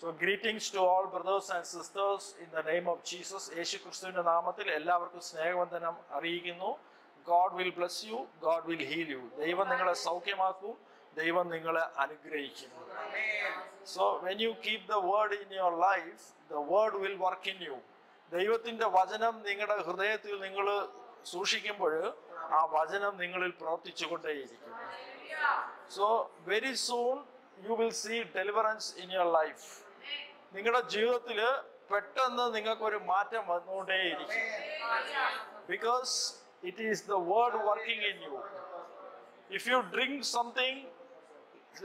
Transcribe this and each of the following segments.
So greetings to all brothers and sisters in the name of Jesus. യേശു ക്രിസ്തുവിന്റെ നാമത്തിൽ എല്ലാവർക്കും സ്നേഹവന്ദനം അറിയിക്കുന്നു. God will bless you God will heal you ദൈവം നിങ്ങളെ സൗഖ്യമാക്കും. ദൈവം നിങ്ങളെ അനുഗ്രഹിക്കും. So when you keep the word in your life the word will work in you ദൈവത്തിന്റെ വചനം നിങ്ങളുടെ ഹൃദയത്തിൽ നിങ്ങൾ സൂക്ഷിക്കുമ്പോൾ ആ വചനം നിങ്ങളിൽ പ്രവർത്തിച്ചുകൊണ്ടേയിരിക്കും. So very soon you will see deliverance in your life നിങ്ങളുടെ ജീവിതത്തിൽ പെട്ടെന്ന് നിങ്ങൾക്ക് ഒരു മാറ്റം വന്നുകൊണ്ടേയിരിക്കും. Because it is the word working in you if you drink something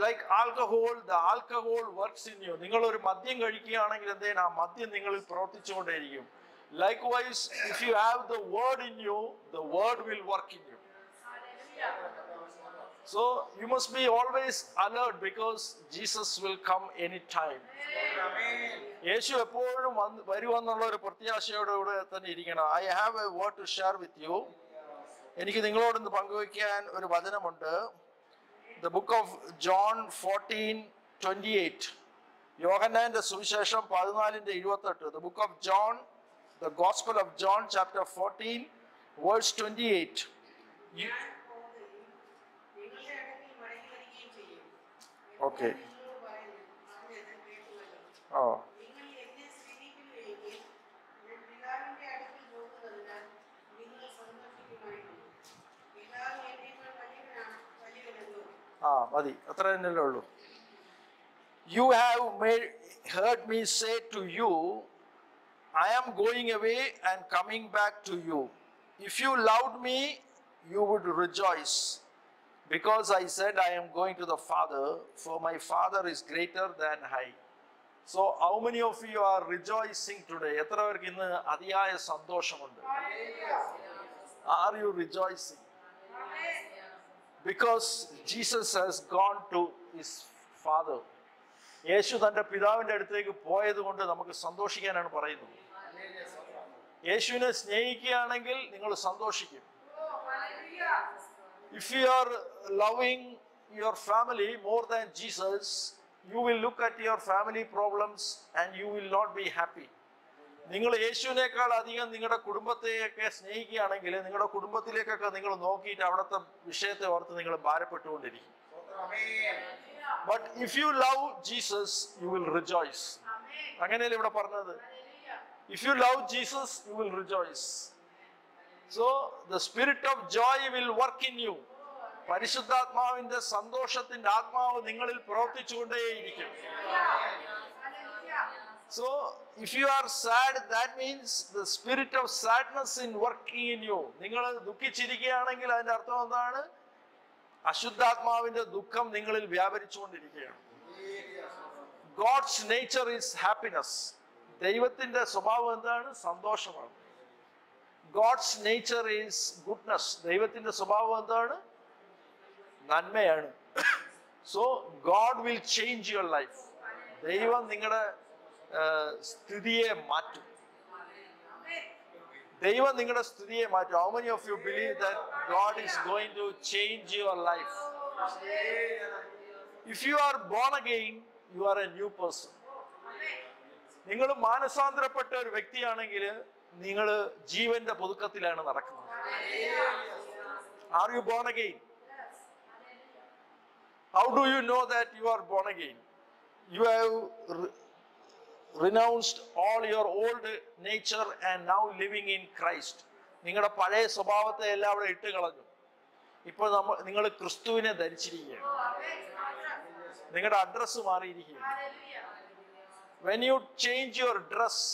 like alcohol the alcohol works in you നിങ്ങൾ ഒരു മദ്യം കഴിക്കുകയാണെങ്കിൽ എന്തേലും ആ മദ്യം നിങ്ങളിൽ പ്രവർത്തിച്ചുകൊണ്ടേയിരിക്കും. Likewise if you have the word in you the word will work in So you must be always alert because Jesus will come anytime. യേശു എപ്പോഴും വന്ന് വരുമെന്നുള്ള ഒരു പ്രത്യാശയോടെ ഇവിടെ തന്നെ ഇരിക്കണം I have a word to share with you എനിക്ക് നിങ്ങളോട് ഇന്ന് പങ്കുവയ്ക്കാൻ ഒരു വചനമുണ്ട് the book of John fourteen twenty eight യോഹന്നാന്റെ സുവിശേഷം പതിനാലിന്റെ ഇരുപത്തെട്ട് the book of John the gospel of John chapter fourteen verse twenty eight വലിയവനാണ് വലിയവനെന്നോ ആ മതി അത്ര തന്നെയല്ലേ ഉള്ളൂ you have made heard me say to you I am going away and coming back to you if you loved me you would rejoice because I said I am going to the father for my father is greater than I so how many of you are rejoicing today എത്ര പേർക്ക് ഇന്ന് അതിയായ സന്തോഷമുണ്ട് are you rejoicing because Jesus has gone to his father യേശു തന്റെ പിതാവിന്റെ അടുത്തേക്ക് പോയത് കൊണ്ട് നമുക്ക് സന്തോഷിക്കാനാണ് പറയുന്നത് യേശുവിനെ സ്നേഹിക്കുകയാണെങ്കിൽ നിങ്ങൾ സന്തോഷിക്കും if you are loving your family more than Jesus you will look at your family problems and you will not be happy നിങ്ങൾ യേശുവിനേക്കാൾ അധികം നിങ്ങളുടെ കുടുംബത്തെയൊക്കെ സ്നേഹിക്കുകയാണെങ്കിൽ നിങ്ങളുടെ കുടുംബത്തിലേക്കൊക്കെ നിങ്ങൾ നോക്കിയിട്ട് അവിടുത്തെ വിഷയത്തെ ഓർത്ത് നിങ്ങൾ ഭാരപ്പെട്ടുകൊണ്ടിരിക്കും but if you love Jesus you will rejoice അങ്ങനെയല്ലേ ഇവിടെ പറഞ്ഞത് if you love Jesus you will rejoice so the spirit of joy will work in you പരിശുദ്ധാത്മാവിന്റെ സന്തോഷത്തിന്റെ ആത്മാവ് നിങ്ങളിൽ പ്രവർത്തിച്ചുകൊണ്ടേയിരിക്കും. So if you are sad that means the spirit of sadness in working in you നിങ്ങൾ ദുഃഖിച്ചിരിക്കുകയാണെങ്കിൽ അതിന്റെ അർത്ഥം എന്താണ്? അശുദ്ധാത്മാവിന്റെ ദുഃഖം നിങ്ങളിൽ വ്യാപരിച്ചുകൊണ്ടിരിക്കുകയാണ്. ഗോഡ്സ് നേച്ചർ ഈസ് ഹാപ്പിനെസ് ദൈവത്തിന്റെ സ്വഭാവം എന്താണ്? സന്തോഷമാണ്. ഗോഡ്സ് നേച്ചർ ഈസ് ഗുഡ്നസ് ദൈവത്തിന്റെ സ്വഭാവം എന്താണ് നന്മയാണ് so God will change your life ദൈവം നിങ്ങളുടെ സ്ഥിതിയെ മാറ്റും ദൈവം നിങ്ങളുടെ സ്ഥിതിയെ മാറ്റും how many of you believe that God is going to change your life if you are born again you are a new person നിങ്ങൾ മാനസാന്തരപ്പെട്ട ഒരു വ്യക്തിയാണെങ്കിൽ നിങ്ങൾ ജീവന്റെ പുതുക്കത്തിലാണ് നടക്കുന്നത്. Are you born again how do you know that you are born again you have renounced all your old nature and now living in Christ നിങ്ങളുടെ പഴയ സ്വഭാവത്തെ എല്ലാം അവിടെ ഇട്ട് കളഞ്ഞു. ഇപ്പോൾ നമ്മൾ നിങ്ങൾ ക്രിസ്തുവിനെ ധരിച്ചിരിക്കുകയാണ്. നിങ്ങളുടെ അഡ്രസ്സ് മാറിയിരിക്കുകയാണ്. When you change your dress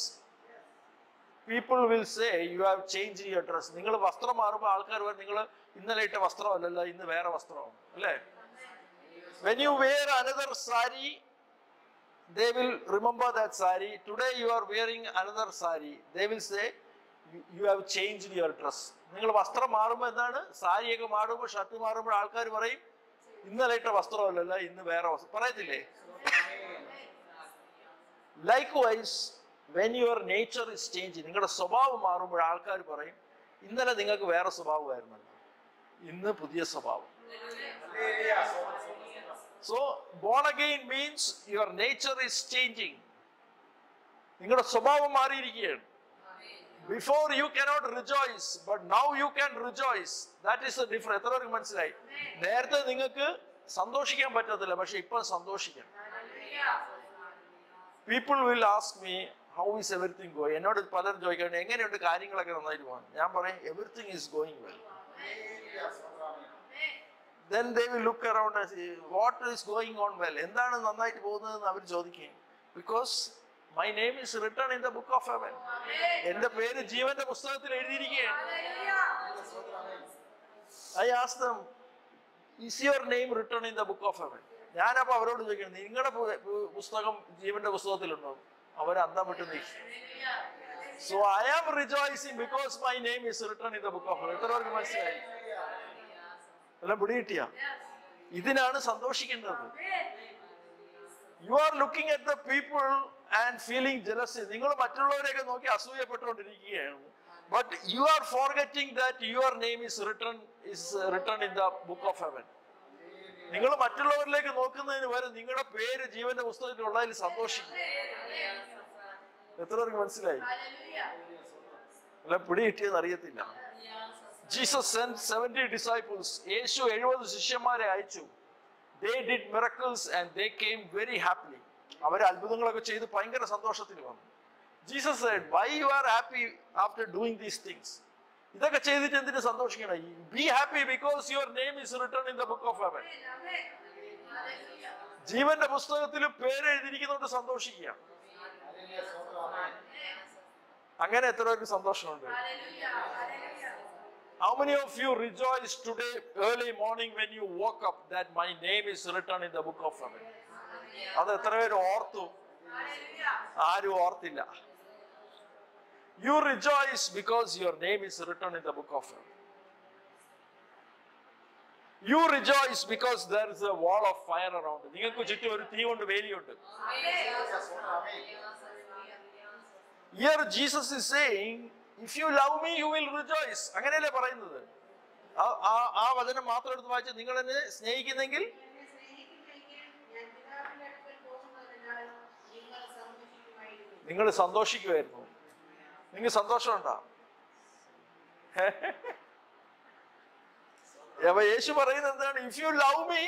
people will say you have change your dress നിങ്ങൾ വസ്ത്രം മാറുമ്പോൾ ആൾക്കാർ വരും നിങ്ങൾ ഇന്നലെ ഇട്ട വസ്ത്രമല്ലല്ലോ ഇന്ന് വേറെ വസ്ത്രമാണ്. അല്ലേ? When you wear another sari they will remember that sari today you are wearing another sari they will say you have change your dress. നിങ്ങൾ വസ്ത്രം മാറുമ്പോൾ എന്താണ്? സാരിയൊക്കെ മാറുമ്പോൾ ഷർട്ട് മാറുമ്പോൾ ആൾക്കാർ പറയും ഇന്നലെ ഇട്ട വസ്ത്രമല്ലല്ലോ ഇന്ന് വേറെ വസ്ത്രം. പറയത്തില്ലേ? Likewise When your nature is change നിങ്ങളുടെ സ്വഭാവം മാറുമ്പോൾ ആൾക്കാർ പറയും ഇന്നലെ നിങ്ങൾക്ക് വേറെ സ്വഭാവമായിരുന്നല്ലോ ഇന്ന് പുതിയ സ്വഭാവം So, born again means your nature is changing. നിങ്ങളുടെ സ്വഭാവം മാറിയിരിക്കുകയാണ് before you cannot rejoice but now you can rejoice that is different എത്ര പേർക്ക് മനസ്സിലായി നേരത്തെ നിങ്ങൾക്ക് സന്തോഷിക്കാൻ പറ്റത്തില്ല പക്ഷെ ഇപ്പൊ സന്തോഷിക്കാം people will ask me how is everything going എന്നോട് പലരും ചോദിക്കാൻ എങ്ങനെയുണ്ട്? കാര്യങ്ങളൊക്കെ നന്നായിട്ട് പോകാൻ ഞാൻ പറയും everything is going well then they will look around what is going on well എന്താണ് നന്നായിട്ട് പോകുന്നതെന്ന് അവർ ചോദിക്കും. Because my name is written in the book of heaven എന്റെ പേര് ജീവന്റെ പുസ്തകത്തിൽ എഴുതിയിരിക്കുകയാണ്. I ask them is your name written in the book of heaven ഞാനപ്പോ അവരോട് ചോദിക്കണം നിങ്ങളുടെ പുസ്തകം ജീവന്റെ പുസ്തകത്തിലുണ്ടോ? അവർ അന്തം വിട്ട് നിൽക്കും so I am rejoicing because my name is written in the book of heaven എത്ര പേർക്ക് മനസ്സിലായി എല്ലാം പിടികിട്ടിയ ഇതിനാണ് സന്തോഷിക്കേണ്ടത് you are looking at the people and feeling jealousy നിങ്ങൾ മറ്റുള്ളവരെയൊക്കെ നോക്കി അസൂയപ്പെട്ടുകൊണ്ടിരിക്കുകയാണ് but you are forgetting that your name is written is written in the book of heaven നിങ്ങൾ മറ്റുള്ളവരിലേക്ക് നോക്കുന്നതിന് വരെ നിങ്ങളുടെ പേര് ജീവന്റെ പുസ്തകത്തിൽ ഉള്ളതിൽ സന്തോഷിക്കും. എത്ര പേർക്ക് മനസ്സിലായി? അല്ല പിടി കിട്ടിയെന്ന് അറിയത്തില്ല. ജീസസ് സെവന്റി ഡിസൈപ്പിൾസ് യേശു എഴുപത് ശിഷ്യന്മാരെ അയച്ചു. They did miracles and they came very happily അവർ അത്ഭുതങ്ങളൊക്കെ ചെയ്ത് ഭയങ്കര സന്തോഷത്തിൽ വന്നു. Jesus why you are happy after doing these things ഇതൊക്കെ ചെയ്തിട്ട് എന്തിനു സന്തോഷിക്കണം? Be happy because your name is written in the book of heaven ജീവന്റെ പുസ്തകത്തിൽ പേര് എഴുതിയിരിക്കുന്നതുകൊണ്ട് സന്തോഷിക്കുക. അങ്ങനെ എത്ര പേർക്ക് സന്തോഷമുണ്ട്? How many of you rejoice today early morning when you woke up that my name is written in the book of heaven? അത് എത്ര പേര് ഓർത്തു? ആരും ഓർത്തില്ല. you rejoice because your name is written in the book of heaven you rejoice because there is a wall of fire around നിങ്ങൾക്ക് ചുറ്റും ഒരു തീ കൊണ്ട് വേലിയുണ്ട് here Jesus is saying if you love me you will rejoice അങ്ങനെയല്ലേ പറയുന്നത് ആ- ആ- ആ വചനം മാത്രം എടുത്ത് വായിച്ച് നിങ്ങൾ എന്നെ സ്നേഹിക്കുന്നെങ്കിൽ എന്നെ സ്നേഹിക്കുന്നെങ്കിൽ ഞാൻ പിതാവിന്റെ അടുക്കൽ പോകുന്നതിനാൽ നിങ്ങൾ സന്തോഷിക്കുമായിരുന്നു നിങ്ങൾ സന്തോഷമുണ്ടോ? അപ്പൊ യേശു പറയുന്നത് എന്താണ്? If you love me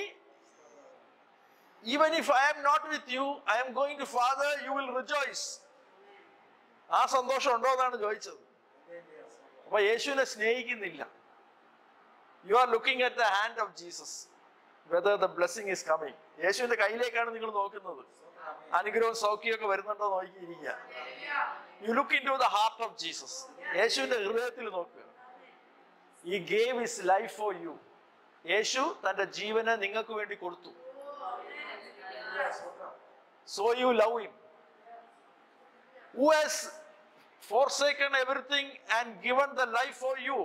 even if I am not with you I am going to father you will rejoice ആ സന്തോഷം ഉണ്ടോ എന്നാണ് ചോദിച്ചത്. അപ്പൊ യേശുവിനെ സ്നേഹിക്കുന്നില്ല. You are looking at the hand of Jesus whether the blessing is coming യേശുവിന്റെ കയ്യിലേക്കാണ് നിങ്ങൾ നോക്കുന്നത്. അനുഗ്രഹവും സൗഖ്യമൊക്കെ വരുന്നുണ്ടോ നോക്കിയിരിക്കുക. You look in to the heart of Jesus യേശുവിന്റെ ഹൃദയത്തിൽ നോക്കുക. He gave his life for you യേശു തന്റെ ജീവനെ നിങ്ങൾക്ക് വേണ്ടി കൊടുത്തു. So you love him who has forsaken everything and given the life for you?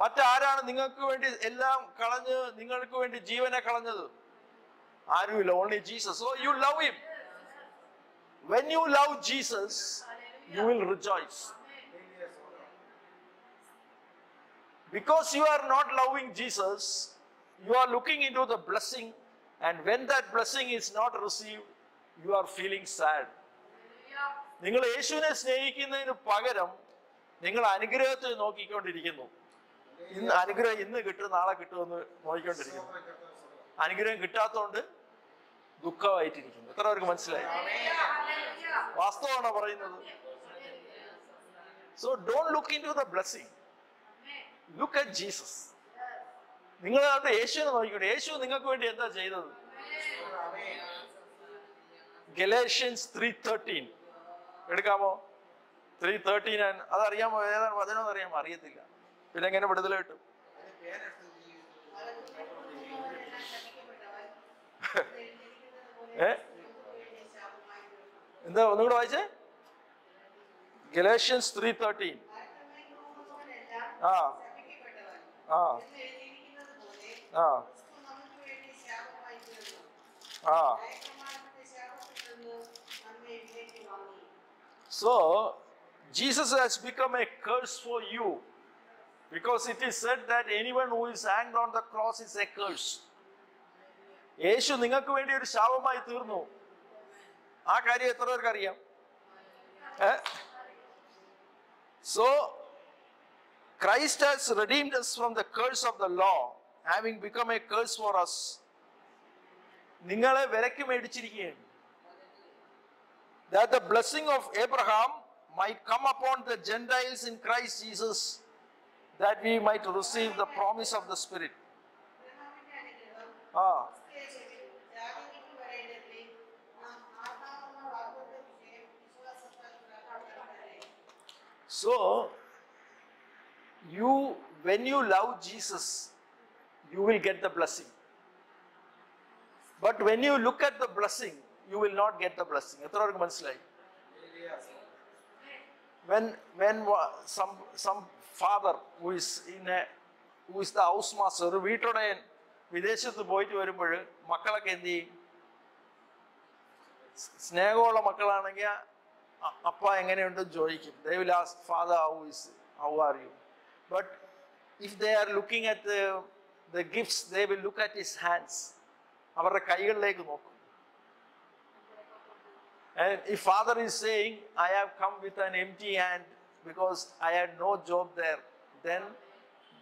മറ്റാരാണ് നിങ്ങൾക്ക് വേണ്ടി എല്ലാം കളഞ്ഞ് നിങ്ങൾക്ക് വേണ്ടി ജീവനെ കളഞ്ഞത്? ആരുമില്ല only Jesus so you love him when you love Jesus you will rejoice because you are not loving Jesus, you are looking into the blessing, and when that blessing is not received, you are feeling sad. നിങ്ങൾ യേശുവിനെ സ്നേഹിക്കുന്നതിന് പകരം നിങ്ങൾ അനുഗ്രഹത്തെ നോക്കിക്കൊണ്ടിരിക്കുന്നു ഇന്ന് അനുഗ്രഹം ഇന്ന് കിട്ടും നാളെ കിട്ടുമെന്ന് നോക്കിക്കൊണ്ടിരിക്കുന്നു അനുഗ്രഹം കിട്ടാത്തതുകൊണ്ട് ദുഃഖമായിട്ടിരിക്കുന്നു. എത്ര പേർക്ക് മനസ്സിലായി? വാസ്തവമാണോ പറയുന്നത്? So don't look in to the blessing look at Jesus നിങ്ങൾ അവിടെ യേശുവിനെ നോക്കിക്കോട്ടെ യേശു നിങ്ങൾക്ക് വേണ്ടി എന്താ ചെയ്തത്? ഗലേഷ്യൻസ് ത്രീ തേർട്ടീൻ എടുക്കാമോ? ത്രീ തേർട്ടീൻ അതറിയാമോ? ഏതാണ് വചനം അറിയാമോ? അറിയത്തില്ല. പിന്നെ എങ്ങനെ കിട്ടും? എന്താ ഒന്നുകൂടെ വായിച്ചേ ഗലേഷ്യൻസ് ത്രീ തേർട്ടീൻ ആ ആ ആ ആ So, Jesus has become a curse for you because it is said that anyone who is hanged on the cross is a curse. യേശു നിങ്ങൾക്ക് വേണ്ടി ഒരു ശാപമായി തീർന്നു ആ കാര്യം എത്ര പേർക്ക് അറിയാം Eh? So, Christ has redeemed us from the curse of the law, having become a curse for us. നിങ്ങളെ വിലക്ക് മേടിച്ചിരിക്കുകയാണ് that the blessing of Abraham might come upon the Gentiles in Christ Jesus, that we might receive the promise of the Spirit. അബ്രഹാമിന്റെ അനുഗ്രഹം Ah, so you, when you love Jesus, you will get the blessing. But when you look at the blessing, you will not get the blessing. എത്ര പേർക്ക് മനസ്സിലായി when when wa- some some father who is in a who is the house master ഒരു വീട്ടുടയൻ വിദേശത്ത് പോയിട്ട് വരുമ്പോൾ മക്കളൊക്കെ എന്ത് ചെയ്യും സ് സ്നേഹമുള്ള മക്കളാണെങ്കിൽ അ- അപ്പ എങ്ങനെയുണ്ടെന്ന് ചോദിക്കും they will ask father how is how are you but if they are looking at the gifts they will look at his hands അവരുടെ കൈകളിലേക്ക് നോക്കും And if father is saying, I have come with an empty hand because I had no job there, then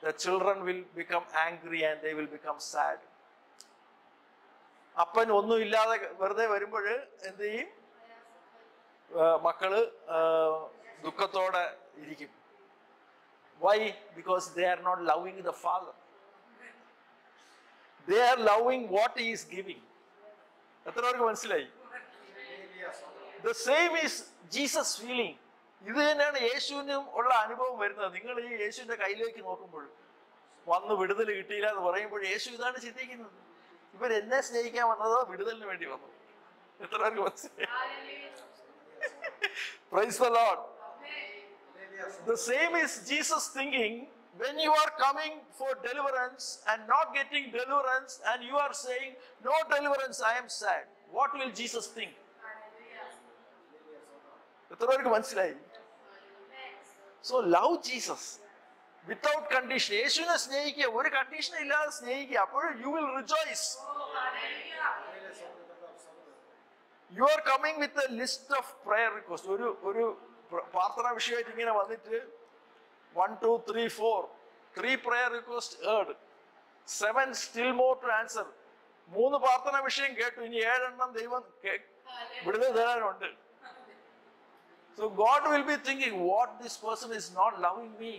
the children will become angry and they will become sad. അപ്പൻ ഒന്നുമില്ലാതെ വെറുതെ വരുമ്പോൾ എന്ത് ചെയ്യും ആ, മക്കൾ ദുഃഖത്തോടെ ഇരിക്കും. Why because they are not loving the father they are loving what is giving എത്ര പേർക്ക് മനസ്സിലായി? The same is Jesus feeling ഇത് തന്നെയാണ് യേശുവിനും ഉള്ള അനുഭവം വരുന്നത്. നിങ്ങൾ ഈ യേശുവിന്റെ കയ്യിലേക്ക് നോക്കുമ്പോൾ വന്ന് വിടുതൽ കിട്ടിയില്ല എന്ന് പറയുമ്പോൾ യേശു ഇതാണ് ചിന്തിക്കുന്നത്. ഇവർ എന്നെ സ്നേഹിക്കാൻ വന്നതോ വിടുതലിന് വേണ്ടി വന്നു എത്ര പേർക്ക് മനസ്സിലായി? Praise the Lord The same is Jesus thinking when you are coming for deliverance and not getting deliverance, and you are saying, No deliverance, I am sad. What will Jesus think? എത്ര പേർക്ക് മനസ്സിലായി so love Jesus without condition യേശുവിനെ സ്നേഹിക്കുക ഒരു condition ഇല്ലാതെ സ്നേഹിക്കുക അപ്പോൾ you will rejoice you are coming with a list of prayer request ഒരു ഒരു പ്ര- പ്രാർത്ഥനാ വിഷയമായിട്ട് ഇങ്ങനെ വന്നിട്ട് one two three four three prayer request heard seven still more to answer മൂന്ന് പ്രാർത്ഥനാ വിഷയം കേട്ടു. ഇനി ഏഴെണ്ണം ദൈവം വിടുതൽ തരാനുണ്ട്. So God will be thinking what this person is not loving me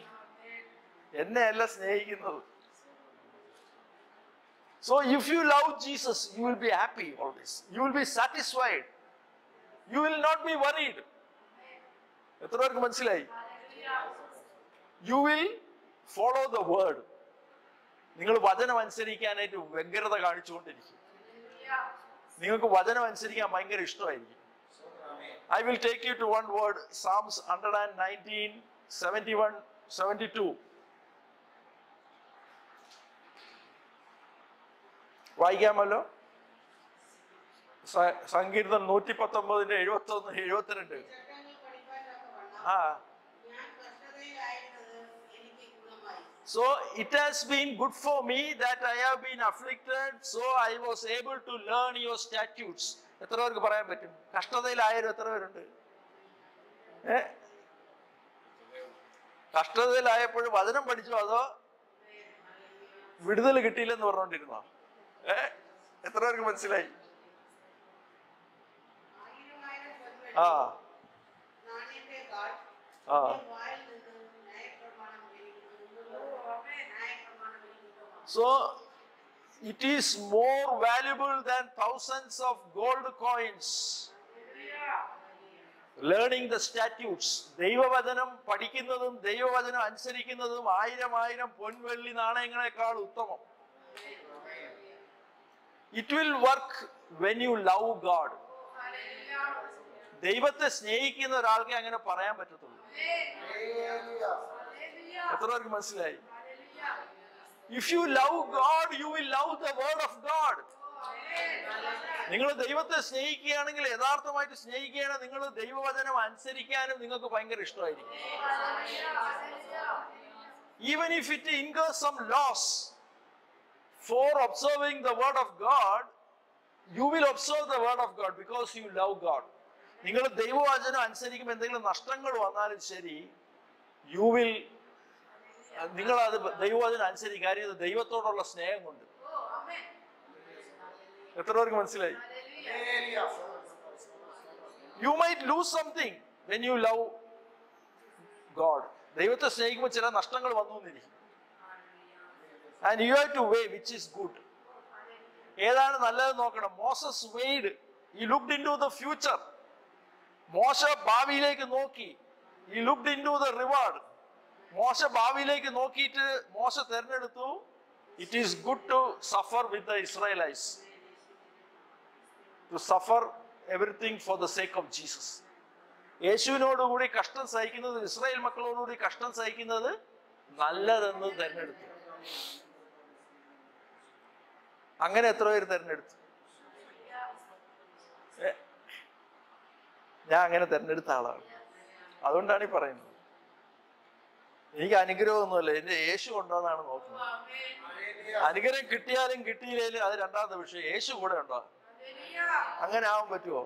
എന്നെ അല്ല സ്നേഹിക്കുന്നത്. So if you love Jesus you will be happy always you will be satisfied you will not be worried എത്ര പേർക്ക് മനസ്സിലായി you will follow the word നിങ്ങൾ വചനം അനുസരിക്കാനായിട്ട് വ്യഗ്രത കാണിച്ചുകൊണ്ടിരിക്കും നിങ്ങൾക്ക് വചനം അനുസരിക്കാൻ ഭയങ്കര ഇഷ്ടമായിരിക്കും I will take you to one word, Psalms 119, 71, 72. വായിക്കാമല്ലോ? സങ്കീർത്തനം നൂറ്റി പത്തൊമ്പതിന്റെ എഴുപത്തി ഒന്ന് എഴുപത്തിരണ്ട്. ആ. So it has been good for me that I have been afflicted, so I was able to learn your statutes. എത്ര പേർക്ക് പറയാൻ പറ്റും? കഷ്ടതയിലായാലും എത്ര പേരുണ്ട്? ഏ? കഷ്ടതയിലായപ്പോൾ വചനം പഠിച്ചോ അതോ വിടുതൽ കിട്ടിയില്ലെന്ന് പറഞ്ഞോണ്ടിരുന്നോ? ഏ? എത്ര പേർക്ക് മനസ്സിലായി? ആ. ആ. So it is more valuable than thousands of gold coins learning the statutes ദൈവവചനം പഠിക്കുന്നതും ദൈവവചനം അനുസരിക്കുന്നതും ആയിരം ആയിരം പൊൻവെള്ളി നാണയങ്ങളെക്കാൾ ഉത്തമം. It will work when you love God ദൈവത്തെ സ്നേഹിക്കുന്ന ഒരാൾക്ക് അങ്ങനെ പറയാൻ പറ്റത്തുള്ളൂ. എത്ര പേർക്ക് മനസ്സിലായി? If you love God you will love the word of God നിങ്ങൾ ദൈവത്തെ സ്നേഹിക്കുകയാണെങ്കിൽ യഥാർത്ഥമായിട്ട് സ്നേഹിക്കുകയാണെങ്കിൽ നിങ്ങൾ ദൈവവചനം അനുസരിക്കാനും നിങ്ങൾക്ക് ഭയങ്കര ഇഷ്ടമായിരിക്കും. Even if it incurs loss for observing the word of God, you will observe the word of God because you love God. നിങ്ങൾ ദൈവവചനം അനുസരിക്കുമ്പോൾ എന്തെങ്കിലും നഷ്ടങ്ങൾ വന്നാലും ശരി യു വിൽ നിങ്ങൾ അത് ദൈവവചനം അനുസരിക്കും. കാര്യം ഇത് ദൈവത്തോടുള്ള സ്നേഹം കൊണ്ട് എത്ര പേർക്ക് മനസ്സിലായി? You might lose something when you love God ദൈവത്തെ സ്നേഹിക്കുമ്പോൾ ചില നഷ്ടങ്ങൾ വന്നു എന്നിരിക്കും. and you have to weigh which is good ഏതാണ് നല്ലത് നോക്കണം Moses weighed he looked into the future മോശ ഭാവിയിലേക്ക് നോക്കി he looked into the reward മോശ ഭാവിയിലേക്ക് നോക്കിയിട്ട് മോശ തെരഞ്ഞെടുത്തു it is good to suffer with the Israelites to suffer everything for the sake of Jesus യേശുവിനോടുകൂടി കഷ്ടം സഹിക്കുന്നത് ഇസ്രായേൽ മക്കളോടുകൂടി കഷ്ടം സഹിക്കുന്നത് നല്ലതെന്ന് തെരഞ്ഞെടുത്തു അങ്ങനെ എത്ര പേര് തെരഞ്ഞെടുത്തു. ഞാൻ അങ്ങനെ തെരഞ്ഞെടുത്ത ആളാണ്. അതുകൊണ്ടാണ് ഈ പറയുന്നത്. എനിക്ക് അനുഗ്രഹമൊന്നുമല്ല. എന്റെ യേശു കൊണ്ടുവന്നാണ് നോക്കുന്നത്. അനുഗ്രഹം കിട്ടിയാലും കിട്ടിയില്ലേലും അത് രണ്ടാമത്തെ വിഷയം. യേശു കൂടെ ഉണ്ടോ? അങ്ങനെ ആവാൻ പറ്റുമോ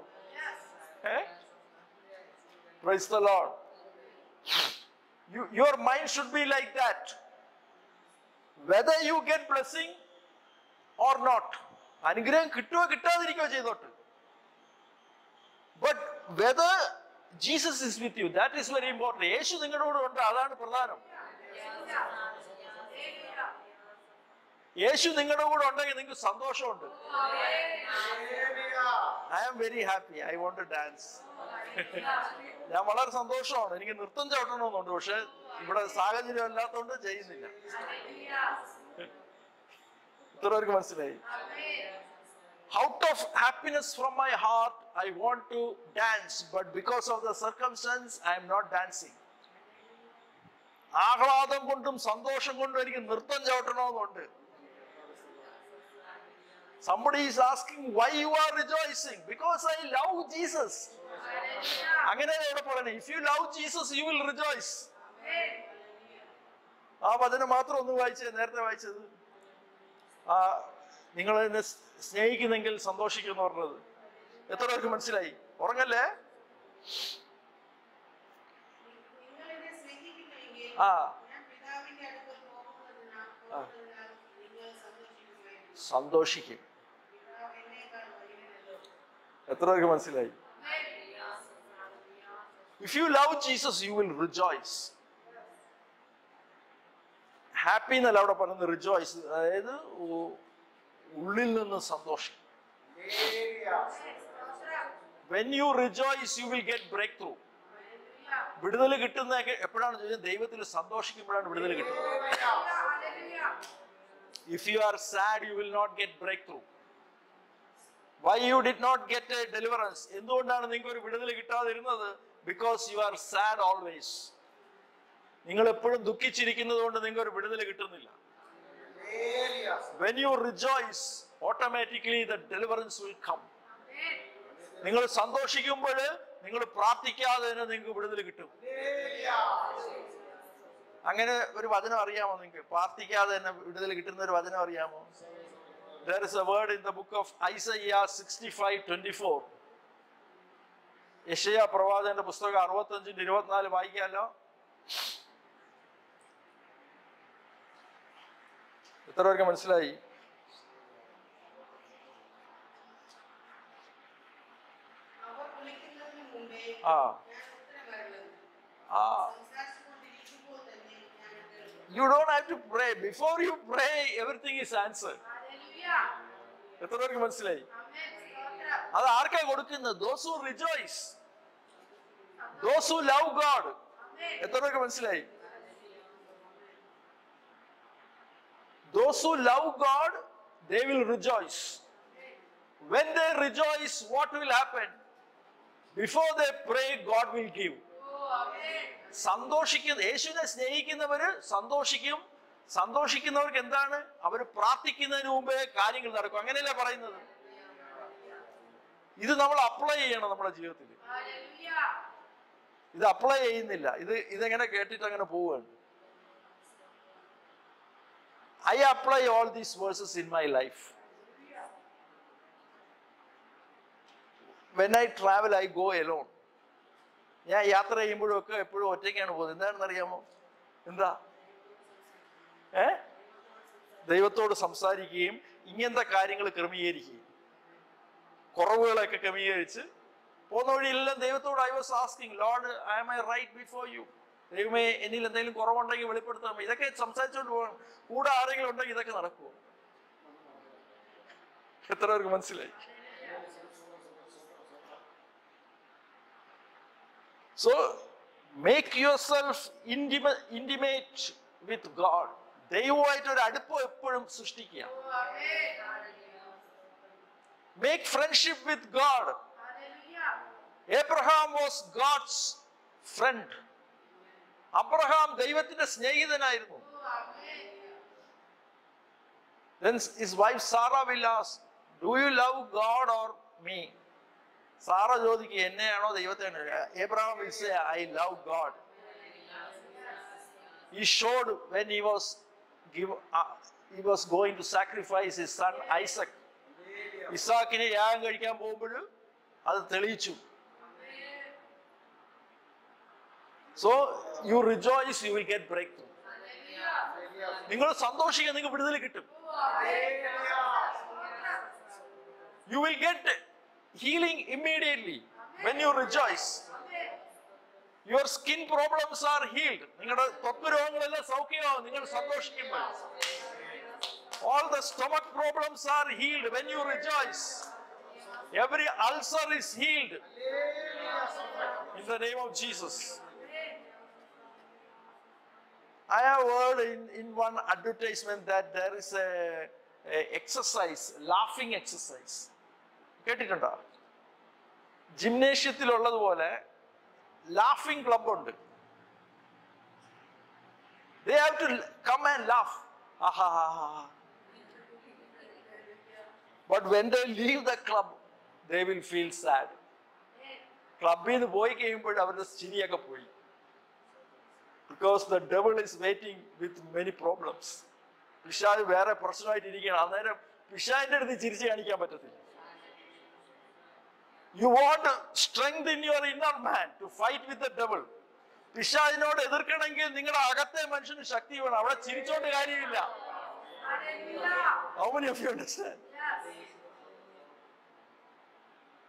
praise your mind should be like that whether you get blessing or not അനുഗ്രഹം കിട്ടുമോ കിട്ടാതിരിക്കുകയോ ചെയ്തോട്ട്. But whether Jesus is with you that is very important യേശു നിങ്ങളുടെ ഉണ്ട് അതാണ് പ്രധാനം. യേശു നിങ്ങളുടെ കൂടെ ഉണ്ടെങ്കിൽ നിങ്ങൾക്ക് സന്തോഷമുണ്ട്. I am very happy I want to dance ഞാൻ വളരെ സന്തോഷമാണ്. എനിക്ക് നൃത്തം ചവിട്ടണമെന്നുണ്ട് പക്ഷെ ഇവിടെ സാഹചര്യം അല്ലാത്തതുകൊണ്ട് ചെയ്യുന്നില്ല. ഇത്ര മനസ്സിലായി. Out of happiness from my heart I want to dance but because of the circumstances I am not dancing ആഹ്ലാദം കൊണ്ടും സന്തോഷം കൊണ്ടും എനിക്ക് നൃത്തം ചവിട്ടണമെന്നുണ്ട്. Somebody is asking why you are rejoicing? Because I love Jesus. അങ്ങനെയാണ് ഇവിടെ പറയുന്നത് if you love Jesus you will rejoice ആ വചനം മാത്രം ഒന്ന് വായിച്ചേ നേരത്തെ വായിച്ചത്. നിങ്ങൾ എന്നെ സ്നേഹിക്കുന്നെങ്കിൽ സന്തോഷിക്കുന്നു പറഞ്ഞത്. എത്ര പേർക്ക് മനസ്സിലായി? ഉറങ്ങല്ലേ? ആ. സന്തോഷിക്കും. എത്ര പേർക്ക് മനസ്സിലായി? If you love Jesus you will rejoice happy എന്നല്ല അവിടെ പറയുന്നത് റിജോയ്സ് അതായത് ഉ- ഉള്ളിൽ നിന്ന് സന്തോഷം when you rejoice you will get breakthrough വിടുതൽ കിട്ടുന്ന എപ്പോഴാണ് ചോദിച്ചത് ദൈവത്തിൽ സന്തോഷിക്കുമ്പോഴാണ് വിടുതൽ കിട്ടുന്നത് if you are sad you will not get breakthrough why you did not get a deliverance എന്തുകൊണ്ടാണ് നിങ്ങൾക്ക് ഒരു വിടുതൽ കിട്ടാതിരുന്നത് because you are sad always നിങ്ങൾ എപ്പോഴും ദുഃഖിച്ചിരിക്കുന്നത് കൊണ്ട് നിങ്ങൾക്ക് ഒരു വിടുതൽ കിട്ടുന്നില്ല. When you rejoice automatically the deliverance will come നിങ്ങൾ സന്തോഷിക്കുമ്പോൾ നിങ്ങൾ പ്രാർത്ഥിക്കാതെ തന്നെ നിങ്ങൾക്ക് വിടുതൽ കിട്ടും. അങ്ങനെ ഒരു വചനം അറിയാമോ നിങ്ങൾക്ക്? പ്രാർത്ഥിക്കാതെ തന്നെ വിടുതൽ കിട്ടുന്ന ഒരു വചനം അറിയാമോ? There is a word in the book of Isaiah sixty five twenty four യഷയ പ്രവാചകന്റെ പുസ്തകം അറുപത്തഞ്ചിന്റെ ഇരുപത്തിനാല് വായിക്കാമല്ലോ. എത്ര പേർക്ക് മനസ്സിലായി അവർ വിളിക്കുന്നതിന് മുമ്പേ ആ ഞാൻ ഉത്തരം വരണം ആ സംസാരിച്ചുകൊണ്ടിരിക്കുമ്പോൾ തന്നെ ഞാൻ ഉത്തരം you don't have to pray before you pray everything is answer എത്ര പേർക്ക് മനസ്സിലായി അത് ആർക്കാ കൊടുക്കുന്നത് those who rejoice those who love God എത്ര പേർക്ക് മനസ്സിലായി those who love God, they will rejoice. When they rejoice, what will happen? Before they pray God will give സന്തോഷിക്കുന്ന യേശുവിനെ സ്നേഹിക്കുന്നവര് സന്തോഷിക്കും. സന്തോഷിക്കുന്നവർക്ക് എന്താണ്? അവർ പ്രാർത്ഥിക്കുന്നതിന് മുമ്പേ കാര്യങ്ങൾ നടക്കും. അങ്ങനെയല്ലേ പറയുന്നത്? ഇത് നമ്മൾ അപ്ലൈ ചെയ്യണം നമ്മുടെ ജീവിതത്തിൽ. ഇത് അപ്ലൈ ചെയ്യുന്നില്ല. ഇത് ഇതെങ്ങനെ കേട്ടിട്ട് അങ്ങനെ പോവുകയാണ്? I apply all these verses in my life. When I travel, I go alone. ഞാൻ യാത്ര ചെയ്യുമ്പോഴൊക്കെ എപ്പോഴും ഒറ്റയ്ക്കാണ് പോകുന്നത്. എന്താണെന്ന് അറിയാമോ എന്താ? ഏ? ദൈവത്തോട് സംസാരിക്കുകയും ഇങ്ങനത്തെ കാര്യങ്ങൾ ക്രമീകരിക്കുകയും. കുറവുകളൊക്കെ ക്രമീകരിച്ച് പോകുന്ന വഴിയെല്ലാം ദൈവത്തോട് I was asking Lord I am I right before you ദൈവമേ എന്നിൽ എന്തെങ്കിലും കുറവുണ്ടെങ്കിൽ വെളിപ്പെടുത്താം ഇതൊക്കെ സംസാരിച്ചുകൊണ്ട് പോകണം കൂടെ ആരെങ്കിലും ഉണ്ടെങ്കിൽ ഇതൊക്കെ നടക്കുമോ എത്ര പേർക്ക് മനസ്സിലായി? So make yourself intimate with God ദൈവമായിട്ട് ഒരു അടുപ്പം എപ്പോഴും സൃഷ്ടിക്കുക. Make friendship with God Abraham was God's friend. Abraham ദൈവത്തിന്റെ സ്നേഹിതനായിരുന്നു Then his wife Sarah will ask, Do you love God or me? Sarah ചോദിക്കുക എന്നെയാണോ ദൈവത്തെയാണോ Abraham will say, I love God. He showed when he was give, uh, he was going to sacrifice his son Isaac. ഇസാക്കിനെ യാഗം കഴിക്കാൻ പോകുമ്പോൾ അത് തെളിയിച്ചു so you rejoice you will get breakthrough നിങ്ങൾ സന്തോഷിക്കുക നിങ്ങൾക്ക് വിടുതൽ കിട്ടും you will get healing immediately when you rejoice your skin problems are healed നിങ്ങളുടെ ത്വക്ക് രോഗങ്ങളെല്ലാം സൗഖ്യമാവും നിങ്ങൾ സന്തോഷിക്കുമ്പോൾ all the stomach problems are healed when you rejoice every ulcer is healed in the name of jesus I have heard in, in one advertisement that there is a, a exercise, laughing exercise. കേട്ടിട്ടുണ്ടോ ജിംനേഷ്യത്തിലുള്ളതുപോലെ laughing club ഉണ്ട് they have to come and laugh but when they leave the club they will feel sad ക്ലബിൽ നിന്ന് പോയി കഴിയുമ്പോൾ അവരുടെ ചിരിയൊക്കെ പോയി because the devil is waiting with many problems പിഷാജ് വേറെ പ്രശ്നമായിട്ട് ഇരിക്കുകയാണ്. അന്നേരം പിഷാജിന്റെ അടുത്ത് ചിരിച്ച് കാണിക്കാൻ പറ്റത്തില്ല. You want strength in your inner man to fight with the devil പിശാജിനോട് എതിർക്കണമെങ്കിൽ നിങ്ങളുടെ അകത്തെ മനുഷ്യന് ശക്തി വേണം. അവിടെ ചിരിച്ചോണ്ട് കാര്യമില്ല. How many of you understand?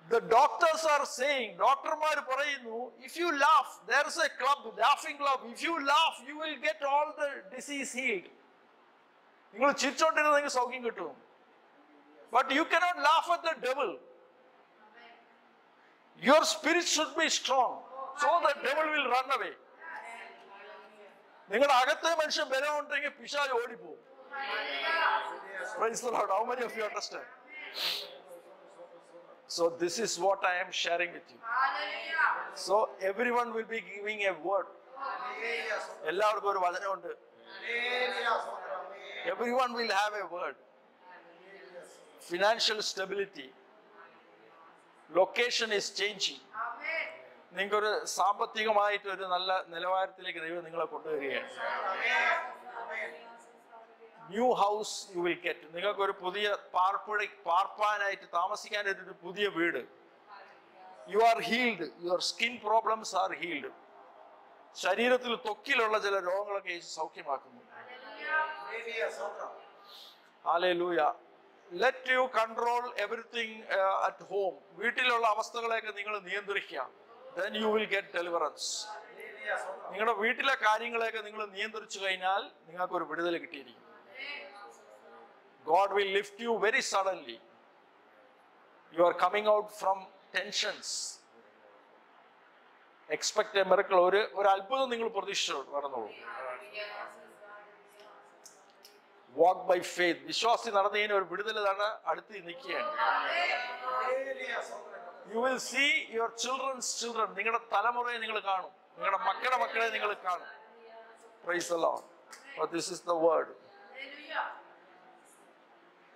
The doctors are saying, ഡോക്ടർമാർ പറയുന്നു if you laugh there is a club laughing club if you laugh you will get all the disease healed നിങ്ങൾ ചിരിച്ചോണ്ടിരുന്ന നിങ്ങൾക്ക് സൗഖ്യം കിട്ടും but you cannot laugh at the devil your spirit should be strong so the devil will run away നിങ്ങളുടെ അകത്തെ മനുഷ്യൻ ബലമുണ്ടെങ്കിൽ പിശാജ് ഓടിപ്പോവും Praise the Lord. How many of you understand? So, this is what I am sharing with you. So, everyone will be giving a word. എല്ലാവർക്കും ഒരു വചനമുണ്ട്. Everyone will have a word financial stability location is changing നിങ്ങൾക്കൊരു സാമ്പത്തികമായിട്ട് ഒരു നല്ല നിലവാരത്തിലേക്ക് ദൈവം നിങ്ങളെ കൊണ്ടുവരികയാണ്. New house you will get. നിങ്ങൾക്ക് ഒരു പുതിയ പാർപ്പിട പാർപ്പാനായിട്ട് താമസിക്കാനായിട്ട് ഒരു പുതിയ വീട്. You are healed your skin problems are healed ശരീരത്തിൽ തൊക്കിലുള്ള ചില രോഗങ്ങളൊക്കെ യേശു സൗഖ്യമാക്കുന്നു. Let you control everything at home വീട്ടിലുള്ള അവസ്ഥകളെയൊക്കെ നിങ്ങൾ നിയന്ത്രിക്കുക. Then you will get deliverance നിങ്ങളുടെ വീട്ടിലെ കാര്യങ്ങളെയൊക്കെ നിങ്ങൾ നിയന്ത്രിച്ചു കഴിഞ്ഞാൽ നിങ്ങൾക്ക് ഒരു വിടുതൽ കിട്ടിയിരിക്കും. God will lift you very suddenly. You are coming out from tensions. Expect a miracle. ഒരു ഒരു അത്ഭുതം നിങ്ങൾ പ്രതീക്ഷിച്ചു നടന്നോളൂ വാക്ക് ബൈ ഫെയ്ത്ത് വിശ്വാസി നടന്നതിന് ഒരു വിടുതൽ നട അടുത്ത് നിൽക്കുകയാണ് you will see your childrens children നിങ്ങളുടെ തലമുറയെ നിങ്ങൾ കാണും നിങ്ങളുടെ മക്കളുടെ മക്കളെ നിങ്ങൾ കാണും praise the Lord. But this is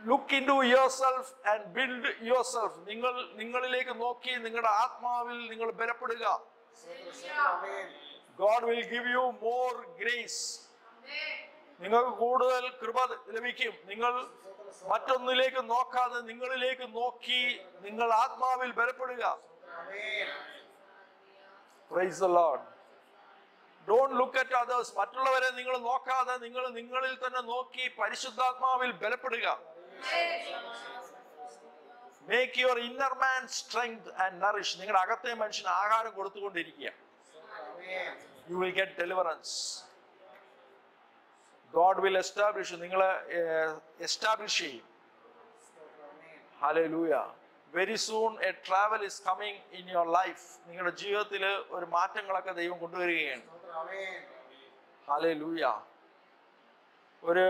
look into yourself and build yourself നിങ്ങൾ നിങ്ങളിലേക്ക് നോക്കി നിങ്ങളുടെ ആത്മാവിൽ നിങ്ങൾ ബലപ്പെടുക God will give you more grace നിങ്ങൾക്ക് കൂടുതൽ കൃപ ലഭിക്കും നിങ്ങൾ മറ്റൊന്നിലേക്ക് നോക്കാതെ നിങ്ങളിലേക്ക് നോക്കി നിങ്ങൾ ആത്മാവിൽ ബലപ്പെടുക praise the Lord don't look at others മറ്റുള്ളവരെ നിങ്ങൾ നോക്കാതെ നിങ്ങൾ നിങ്ങളിൽ തന്നെ നോക്കി പരിശുദ്ധാത്മാവിൽ ബലപ്പെടുക make your inner man strength and nourish നിങ്ങളുടെ അകത്തെ മനുഷ്യന് ആഹാരം കൊടുത്തുകൊണ്ടിരിക്കുക. You will get deliverance God will establish നിങ്ങളെ എസ്റ്റാബ്ലിഷ് ചെയ്യും. Hallelujah very soon a travel is coming in your life നിങ്ങളുടെ ജീവിതത്തിൽ ഒരു മാറ്റങ്ങളൊക്കെ ദൈവം കൊണ്ടുവരികയാണ്. ഹലൂയ ഒരു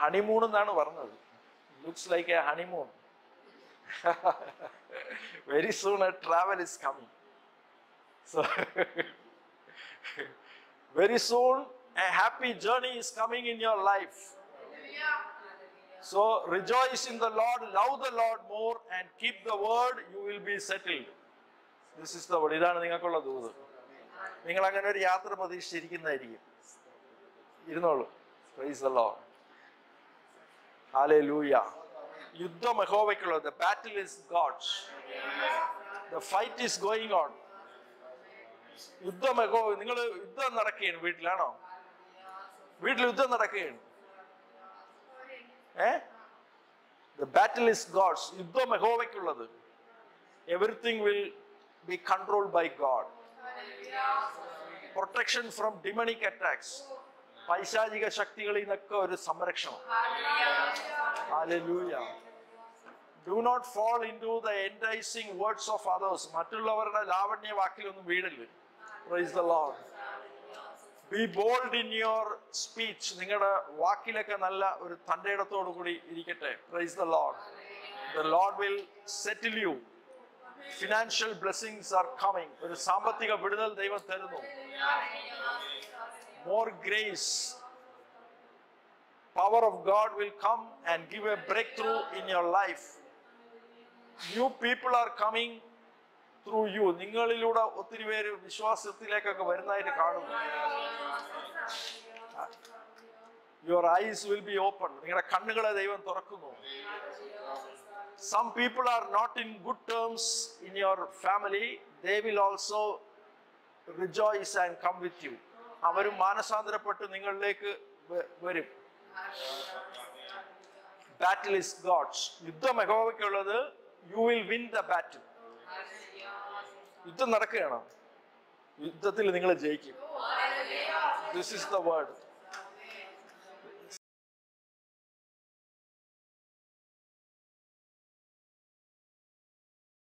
ഹണിമൂൺ എന്നാണ് പറഞ്ഞത് looks like a honeymoon very soon a travel is coming so very soon a happy journey is coming in your life so rejoice in the lord love the lord more and keep the word you will be settled this is the word ഇതാണ് നിങ്ങൾക്കുള്ള ദൂത് നിങ്ങൾ അങ്ങനെ ഒരു യാത്ര പ്രതീക്ഷിച്ചിരിക്കുന്നതായിരിക്കും ഇരുന്നോളൂ price the lord hallelujah യുദ്ധം യഹോവയ്ക്കുള്ളത് the battle is god's the fight is going on യുദ്ധം യഹോ നിങ്ങൾ യുദ്ധം നടക്കുകയാണ് വീട്ടിലാണോ വീട്ടിൽ യുദ്ധം നടക്കുകയാണ് ഏ ദ ബാറ്റിൽ ഇസ് ഗോഡ്സ് യുദ്ധം യഹോവയ്ക്കുള്ളത് everything will be controlled by God protection from demonic attacks പൈശാചിക ശക്തികളിൽ നിന്നൊക്കെ ഒരു സംരക്ഷണം. Fall into the words of others. മറ്റുള്ളവരുടെ ലാവണ്യ വാക്കിലൊന്നും വീഴല്ലേ praise Lord be bold in your speech നിങ്ങളുടെ വാക്കിലൊക്കെ നല്ല ഒരു തണ്ടയിടത്തോടു കൂടി ഇരിക്കട്ടെ. Praise the Lord the Lord will settle you financial blessings are coming ഒരു സാമ്പത്തിക വിടുതൽ ദൈവം തരുന്നു. More grace power of God will come and give a breakthrough in your life. New people are coming through you. നിങ്ങളിലൂടെ ഒത്തിരി പേര് വിശ്വാസത്തിലേക്കൊക്കെ വരുന്നതായിട്ട് കാണുന്നു your eyes will be open നിങ്ങളുടെ കണ്ണുകളെ ദൈവം തുറക്കുന്നു some people are not in good terms in your family they will also rejoice and come with you അവരും മാനസാന്തരപ്പെട്ട് നിങ്ങളിലേക്ക് വരും. ബാറ്റിൽ ഇസ് ഗോഡ്സ് യുദ്ധം യഹോവയ്ക്കുള്ളത്. You will win the battle യുദ്ധം നടക്കുകയാണ്. യുദ്ധത്തിൽ നിങ്ങൾ ജയിക്കും. This is the word